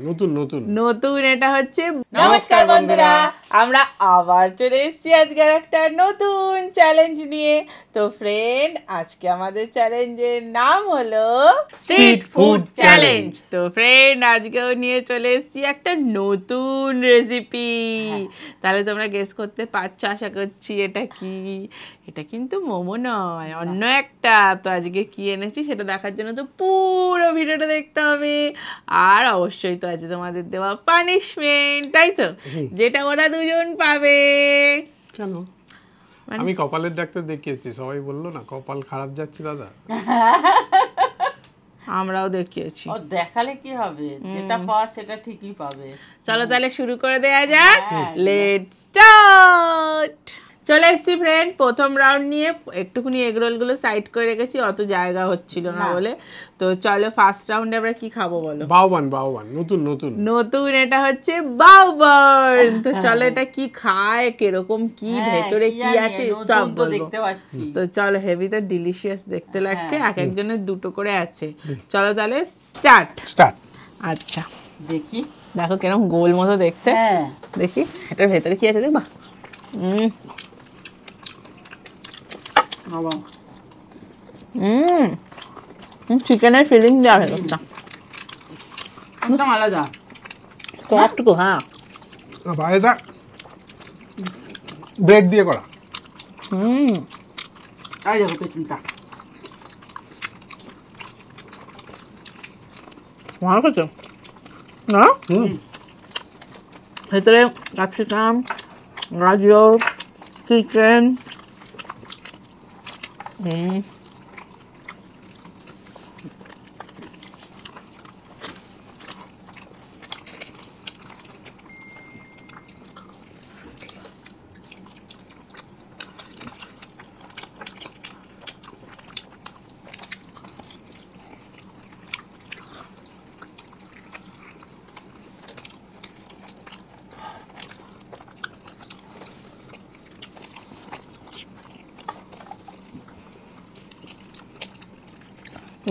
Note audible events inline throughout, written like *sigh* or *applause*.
নতুন নতুন নতুন এটা হচ্ছে নমস্কার বন্ধুরা। আমরা আবার চলে এসেছি আজকের একটা নতুন চ্যালেঞ্জ নিয়ে। তো ফ্রেন্ড আজকে আমাদের চ্যালেঞ্জের নাম হলো স্ট্রিট ফুড চ্যালেঞ্জ তো ফ্রেন্ড আজকেও নিয়ে চলে এসেছি একটা নতুন রেসিপি তাহলে তোমরা গেস করতে পারছ আশা করছি এটা কি? এটা কিন্তু মোমো নয় অন্য একটা। তো আজকে কি এনেছি সেটা দেখার জন্য তো পুরো ভিডিওটা দেখতে হবে। আর অবশ্যই তো আছে তোমাদের দেওয়া পানিশমেন্ট তাই তো? যেটা ওরা দুজন পাবে। কেন? মানে- আমি কপালের ডাক্তার দেখিয়েছি সবাই বলল না কপাল খারাপ যাচ্ছে দাদা। *laughs* আমরাও দেখিয়েছি। ও দেখালে কি হবে? যেটা পাওয়ার সেটা ঠিকই পাবে। চলো তাহলে শুরু করে দেয়া যাক। লেটস স্টার্ট চলে এসেছি ফ্রেন্ড প্রথম রাউন্ড নিয়ে একটুখানি এগরোলগুলো সাইড করে রেখেছি অত জায়গা হচ্ছিল না বলে। তো চলো ফার্স্ট রাউন্ডে আমরা কি খাব বলো? বাউবান বাউবান নতুন নতুন। নতুন এটা হচ্ছে বাউবার্ন তো চলো এটা কি খায় কীরকম কি হ্যাঁ, ভেতরে কি আছে সব তো বলব দেখতে পাচ্ছি। তো চলো হেভি তো ডিলিশিয়াস দেখতে লাগছে এক একজনের দুটো করে আছে। চলো তাহলে স্টার্ট স্টার্ট আচ্ছা। দেখি। দেখো কীরকম গোল মতো দেখতে। হ্যাঁ। দেখি এটার ভেতরে কি আছে দেখবা? হুম। বাবা হুম চিকেনের ফিলিং দেওয়া ভেতরটা একদম আলাদা। সফট গো হ্যাঁ। বাইরেটা ব্রেড দিয়ে করা। হুম এই দেখো পেছনটা। ভালো খেতে না? হুম। ভেতরে ক্যাপসিকাম গাজর চিকেন হুম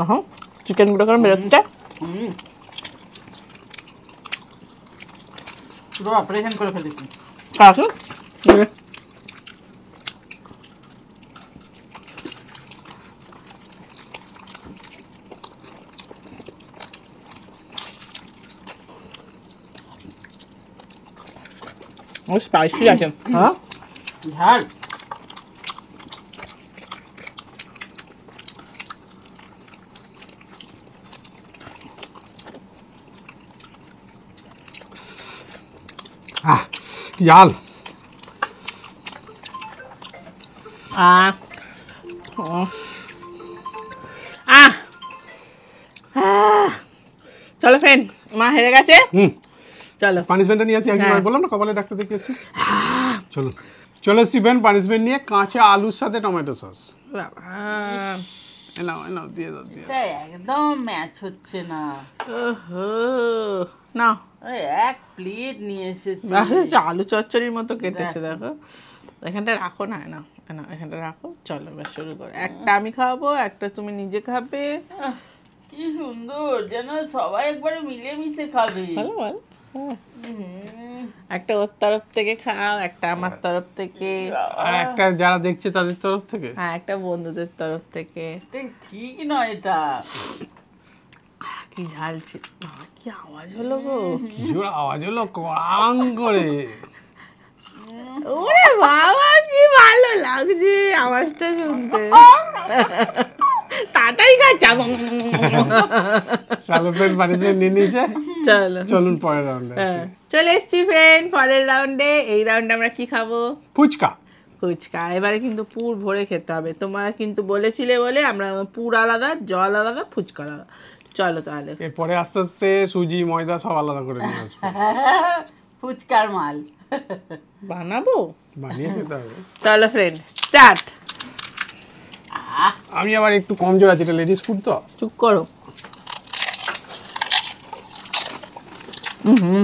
হ্যাঁ চিকেনগুলো কেন বেরোচ্ছে হুম পুরো অপারেশন করে ফেলেছি কাছে স্পাইসি আছে হ্যাঁ ঝাল জাল আহ ও। আহ। চলো ফ্রেন্ড মা হেরে গেছে? হুম। চলো। পানিশমেন্টটা নিয়ে আসি একদিন হ্যাঁ। বললাম না কপালের ডাক্তার দেখে দেখিয়েছি। চলুন চলে এসছি ফ্রেন্ড পানিশমেন্ট নিয়ে কাঁচা আলুর সাথে টমেটো সস। এনাও এনাও দিয়ে দাও দিয়ে একদম ম্যাচ হচ্ছে না। ওহো। নাও। ওই এক প্লেট নিয়ে এসেছি। আলু চচ্চড়ির মতো কেটেছে দেখো। এখানটা রাখো না না না এখানটা রাখো। চলো এবার শুরু করো। একটা আমি খাওয়াবো একটা তুমি নিজে খাবে। কি সুন্দর যেন সবাই একবারে মিলেমিশে খাবে। ভালো বল হ্যাঁ। একটা ওর তরফ থেকে খাও একটা আমার তরফ থেকে। আর একটা যারা দেখছে তাদের তরফ থেকে? হ্যাঁ একটা বন্ধুদের তরফ থেকে। ঠিক নয় এটা। কি ঝাল ছিল কি আওয়াজ হলো গো? কি জোর আওয়াজ হলো কড়াং করে। ওরে বাবা কি ভালো লাগছে আওয়াজটা শুনতে। তাড়াতাড়ি খাচ্ছা চলো ফ্রেন্ড পানিশমেন্ট নিয়ে নিয়েছে? চলো। চলুন পরের রাউন্ডে হ্যাঁ। চলে এসছি ফ্রেন্ড পরের রাউন্ডে এই রাউন্ডে আমরা কি খাব? ফুচকা। ফুচকা। এবারে কিন্তু পুর ভরে খেতে হবে। তোমরা কিন্তু বলেছিলে বলে আমরা পুর আলাদা জল আলাদা ফুচকা আলাদা। চলো তাহলে। এরপরে আস্তে আস্তে সুজি ময়দা সব আলাদা করে নিয়ে আসব। *laughs* ফুচকার মাল। বানাবো? বানিয়ে খেতে হবে। চলো ফ্রেন্ড স্টার্ট আহ, আমি আবার একটু কম জোর আছি এটা লেডিস ফুড তো? চুপ করো। হুম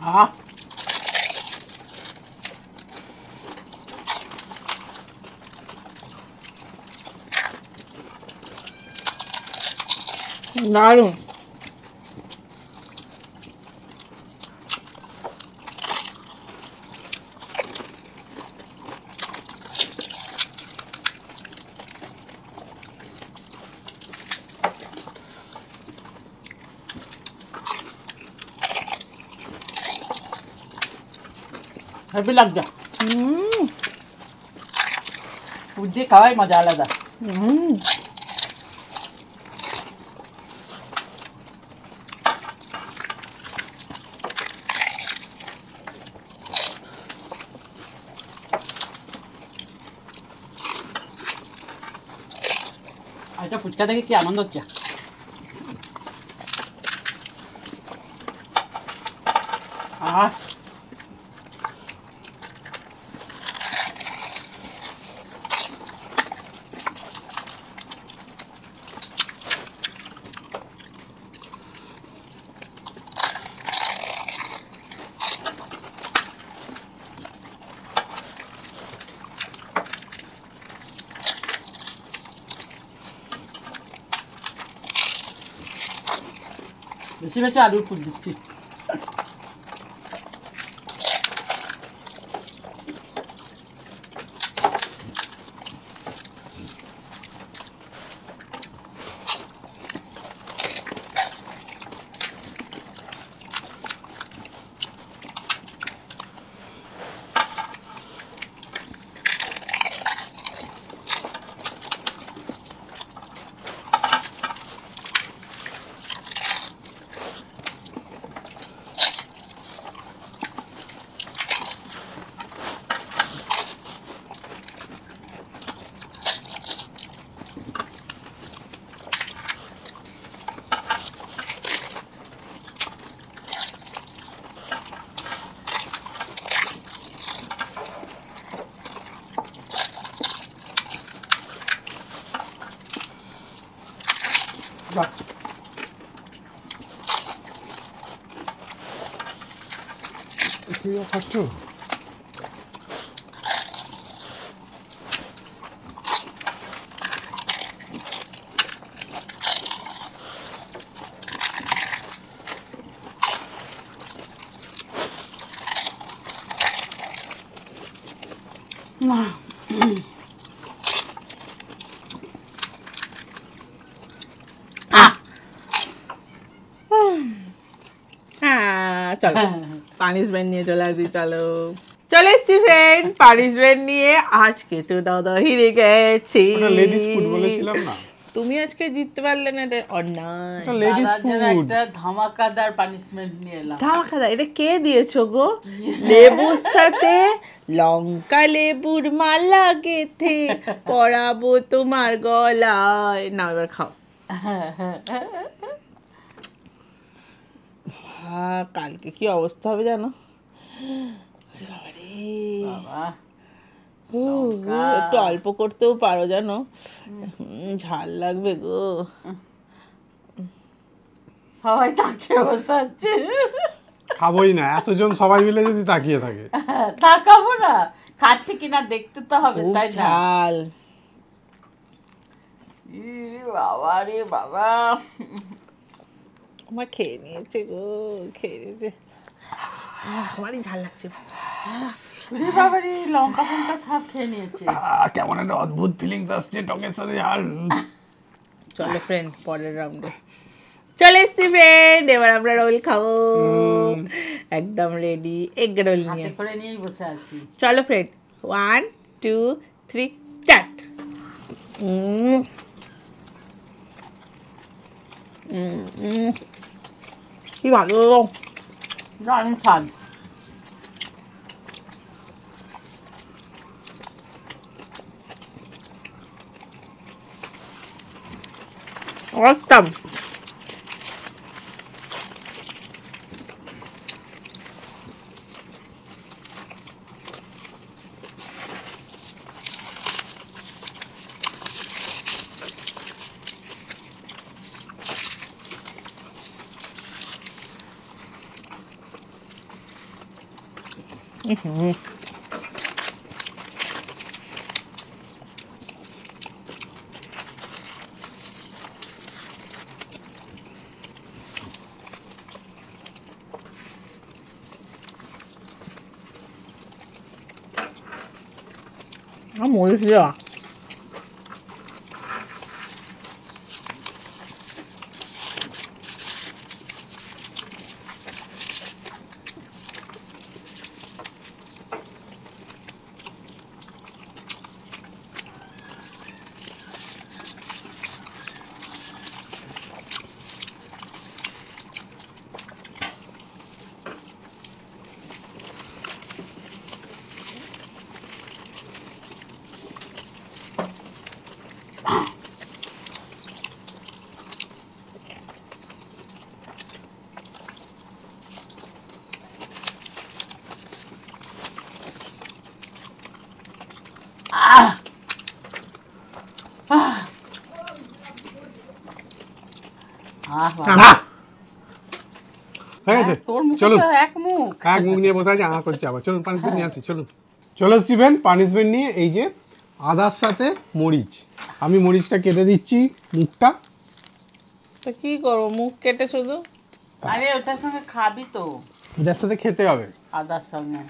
আহ দারুণ হেভি লাগছে হুম পুর দিয়ে খাওয়াই মজা আলাদা হুম আচ্ছা ফুচকা দেখে কি আনন্দ হচ্ছে আহ বেশি বেশি আলুর ফুল দিচ্ছি বাহ তুইও খাচ্ছ হ্যাঁ চলো পানিশমেন্ট নিয়ে চলে আসি চলো। চলে এসছি ফ্রেন্ড পানিশমেন্ট নিয়ে আজকে তো দাদা হিরে গেছি তুমি আজকে জিততে পারলে না এটা অন্যায়। লেডিস ফুড ধামাকাদার পানিশমেন্ট নিয়ে এলাম। ধামাকাদা এটা কে দিয়েছ গো? *laughs* লেবুর সাথে লঙ্কা লেবুর মালা গেথে পরাবো তোমার গলায়। না এবার খাও। *laughs* হ্যাঁ কালকে কি অবস্থা হবে জানো। বাবা একটু অল্প করতেও পারো জানো? ঝাল লাগবে গো। সবাই তাকিয়ে বসাচ্ছে। খাবোই না এতজন সবাই মিলে যদি তাকিয়ে থাকে। তাকাবো না। খাচ্ছে কিনা দেখতে তো হবে তাই না? ঝাল। ইরে বাবা রে বাবা। আমার খেয়ে নিয়েছে গো খেয়ে নিয়েছে আহ, আমারই ঝাল লাগছে ইরে বাবা রে লঙ্কা ফঙ্কা সব খেয়ে নিয়েছে আহ, কেমন একটা অদ্ভুত ফিলিংস আসছে টকের সাথে আর চলো ফ্রেন্ড পরের রাউন্ডে চলে এসছি ফ্রেন্ড এবার আমরা রোল খাব একদম রেডি এগ রোল নিয়ে হাতে করে নিয়েই বসে আছি চলো friend one two three start কি ভালো দারুণ স্বাদ Awesome. আর মরিচ দেওয়া আহ বাবা, না। হয়ে গেছে চলুন। এক মুখ। এক মুখ নিয়ে বসে আছে করছে আবার। চলুন পানিশমেন্ট নিয়ে আসি চলুন। চলে এসছিবেন পানিশমেন্ট নিয়ে এই যে আদার সাথে মরিচ। আমি মরিচটা কেটে দিচ্ছি মুখটা। তো কি করব মুখ কেটে শুধু? আরে ওটার সঙ্গে খাবি তো। এটার সাথে খেতে হবে। আদার সঙ্গে।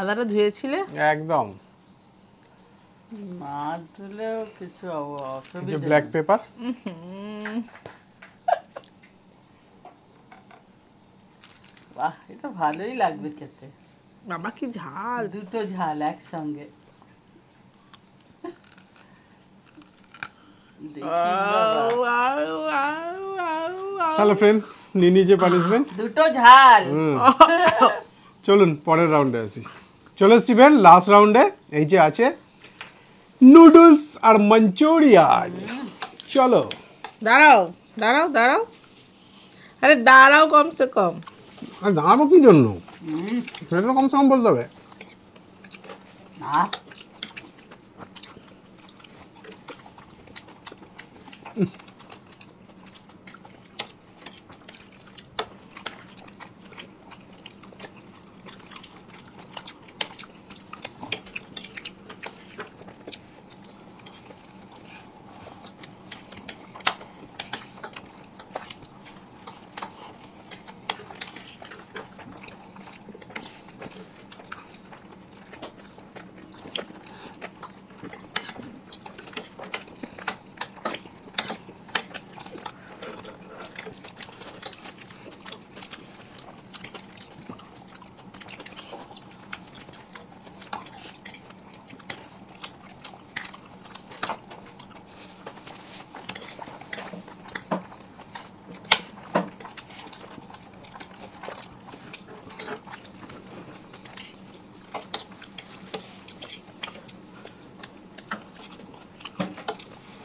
আদাটা ধুয়েছিলে? একদম। ধুলেও কিছু অসুবিধা ব্ল্যাক পেপার বাহ এটা ভালোই লাগবে খেতে বাবা কি ঝাল দুটো ঝাল একসঙ্গে দেখিস বাবা। আউ, আউ, আউ, আউ, আউ। তাহলে ফ্রেন্ড নিয়ে নিয়েছে পানিশমেন্ট দুটো ঝাল চলুন পরের রাউন্ডে আসি চলে এসছিবেন লাস্ট রাউন্ডে এই যে আছে নুডলস আর মাঞ্চুরিয়ান চলো দাঁড়াও দাঁড়াও দাঁড়াও আরে দাঁড়াও কমসে কম আর দাঁড়াবো কি জন্য হুম, সেটা তো কমসে কম বলতে হবে না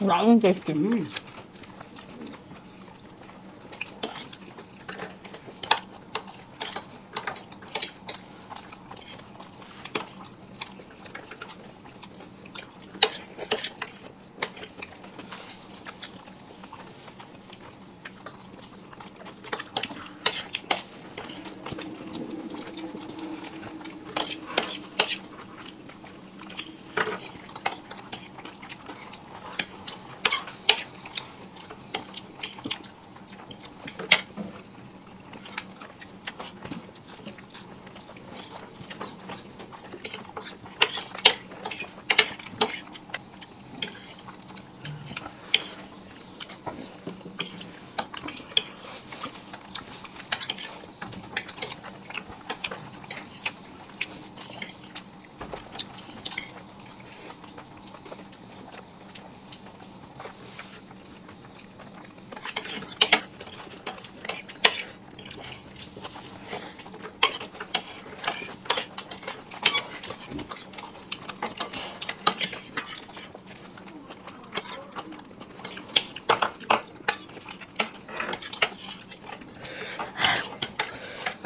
나는 게 있지. 음.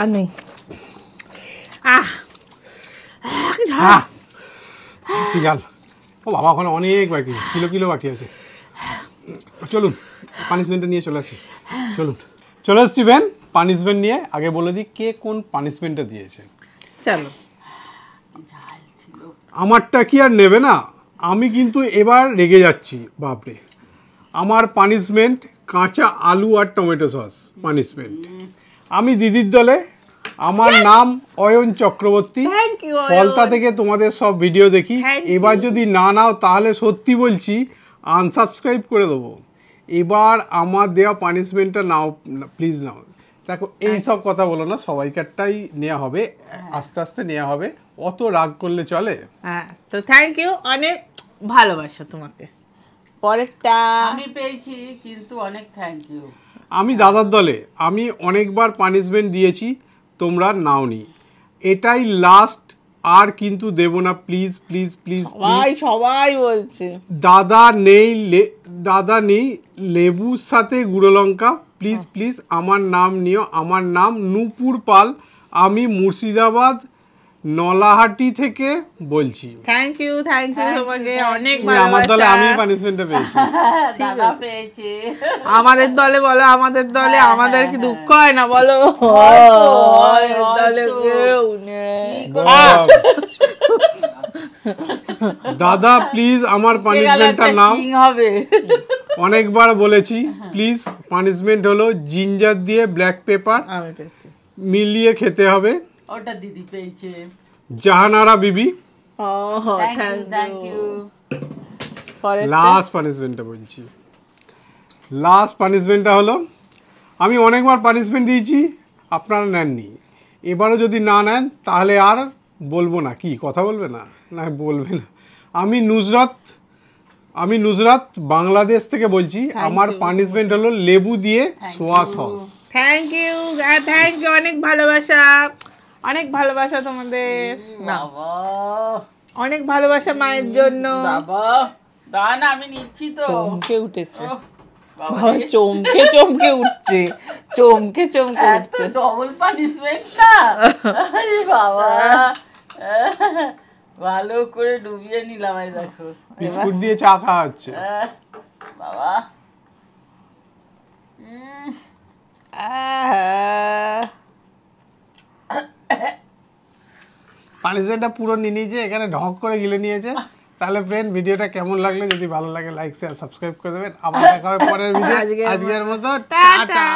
দারুণ টেস্টি হুম, আর নেই আহ! আহ, কি ঝাল কি জাল? ও বাবা ওখানে অনেক বাকি কিলো কিলো বাকি আছে। চলুন পানিশমেন্টটা নিয়ে চলে আসি। চলুন। চলে এসছিবেন পানিশমেন্ট নিয়ে। আগে বলে দিই কে কোন পানিশমেন্টটা দিয়েছে। চলো। ঝাল আমারটা কি আর নেবে না? আমি কিন্তু এবার রেগে যাচ্ছি বাপরে। আমার পানিশমেন্ট কাঁচা আলু আর টমেটো সস পানিশমেন্ট আমি দিদির দলে আমার নাম অয়ন চক্রবর্তী। ফলতা থেকে তোমাদের সব ভিডিও দেখি। এবার যদি না নাও তাহলে সত্যি বলছি আনসাবস্ক্রাইব করে দেবো। এবার আমার দেওয়া পানিশমেন্টটা নাও প্লিজ নাও। দেখো এইসব কথা বলো না সবাইকারটাই নেওয়া হবে আস্তে আস্তে নেওয়া হবে। অত রাগ করলে চলে। হ্যাঁ তো থ্যাংক ইউ অনেক ভালোবাসা তোমাকে। পরেরটা আমি পেয়েছি কিন্তু অনেক থ্যাংক ইউ আমি দাদার দলে আমি অনেকবার পানিশমেন্ট দিয়েছি। তোমরা নাওনি এটাই লাস্ট আর কিন্তু দেব না। প্লিজ প্লিজ প্লিজ সবাই সবাই বলছে। দাদা নেই লে- দাদা নেই লেবুর সাথে গুঁড়ো লঙ্কা। প্লিজ প্লিজ আমার নাম নিও। আমার নাম নূপুর পাল। আমি মুর্শিদাবাদ নলাহাটি থেকে বলছি। থ্যাংক ইউ থ্যাংক ইউ তোমাকে অনেক আমার দলে আমি পানিশমেন্টটা পেয়েছি। *laughs* দাদা পেয়েছে। আমাদের দলে বলো আমাদের দলে হ্যাঁ, আমাদের কি হ্যাঁ, দুঃখ হয় না বলো? দলে কেউ। দাদা প্লিজ আমার পানিশমেন্টটা নাম হবে। অনেকবার বলেছি প্লিজ পানিশমেন্ট হলো জিঞ্জার দিয়ে ব্ল্যাক পেপার আমি পেয়েছি। মিলিয়ে খেতে হবে। ওটা দিদি পেয়েছে। জাহানারা বিবি। লাস্ট পানিশমেন্টটা বলছি। লাস্ট পানিশমেন্টটা হলো আমি অনেকবার পানিশমেন্ট দিয়েছি আপনারা নেননি। এবারও যদি না নেন তাহলে আর বলব না। কি কথা বলবে না? না বলবে না। আমি নুজরাত আমি নুজরাত বাংলাদেশ থেকে বলছি আমার পানিশমেন্ট হলো লেবু দিয়ে soya sauce. Thank you thank you অনেক ভালোবাসা। অনেক ভালোবাসা তোমাদের। না। বাবা। অনেক ভালোবাসা মায়ের জন্য। বাবা। দাঁড়ান আমি নিচ্ছি তো। চমকে উঠেছে। বাবা চমকে চমকে উঠছে। চমকে চমকে উঠছে। ডবল পানিশমেন্ট না? আরে বাবা। ভালো করে ডুবিয়ে নিলাম এই দেখো। বিস্কুট দিয়ে চা খাওয়া হচ্ছে। বাবা। আহ, পানিশমেন্টটা পুরো নিয়ে নিয়েছে এখানে ঢক করে গিলে নিয়েছে। তাহলে ফ্রেন্ড ভিডিওটা কেমন লাগলে? যদি ভালো লাগে লাইক শেয়ার সাবস্ক্রাইব করে দেবেন। আবার দেখা হবে পরের *laughs* ভিডিও আজকের মতো। টাটা!